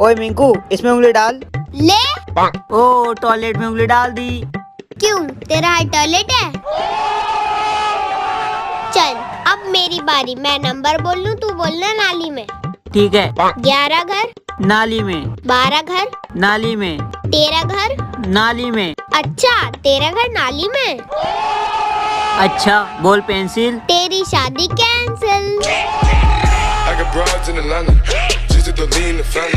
ओए मिंकू इसमें उंगली डाल। ले। ओ टॉयलेट में उंगली डाल दी। क्यों? तेरा हाथ टॉयलेट है? चल अब मेरी बारी। मैं नंबर बोल लू तू बोलना नाली में। ठीक है। ग्यारह घर। नाली में। बारह घर। नाली में। तेरह घर। नाली में। अच्छा तेरह घर नाली में। अच्छा बोल पेंसिल। तेरी शादी कैंसिल।